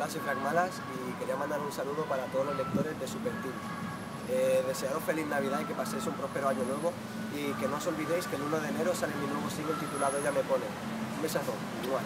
Hola, soy Frank Malas y quería mandar un saludo para todos los lectores de Super Team. Eh, desearos feliz Navidad y que paséis un próspero año nuevo y que no os olvidéis que el 1 de enero sale mi nuevo single titulado ya me pone. Un besazo. Igual.